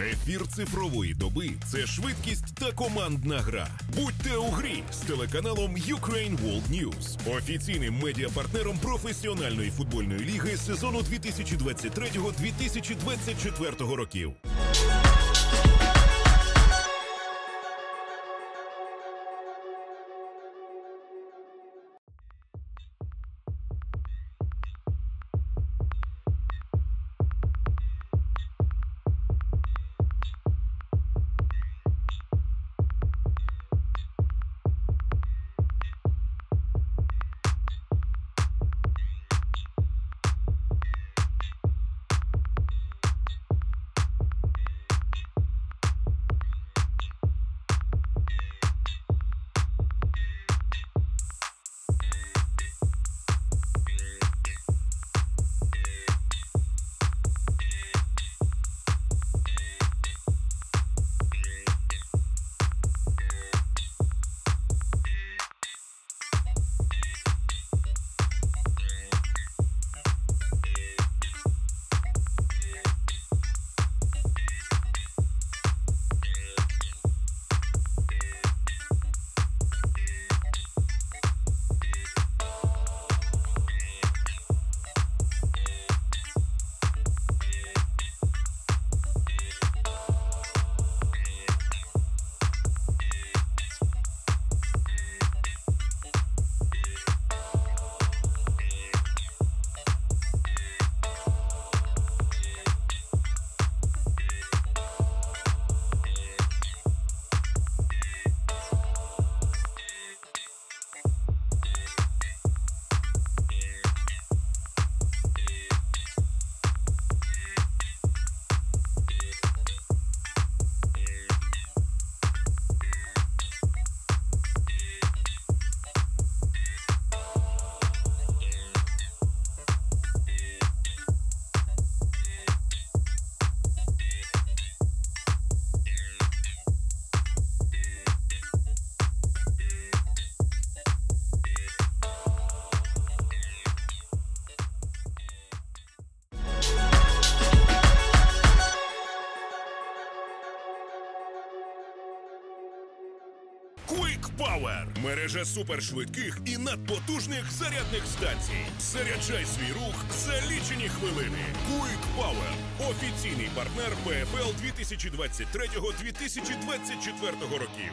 Ефір цифрової доби це швидкість та командна гра. Будьте у грі з телеканалом Ukraine World News, офіційним медіапартнером професіональної футбольної ліги сезону 2023-2024 років. Quick Power – мережа супершвидких і надпотужних зарядних станцій. Заряджай свій рух за лічені хвилини. Quick Power – офіційний партнер ПФЛ 2023-2024 років.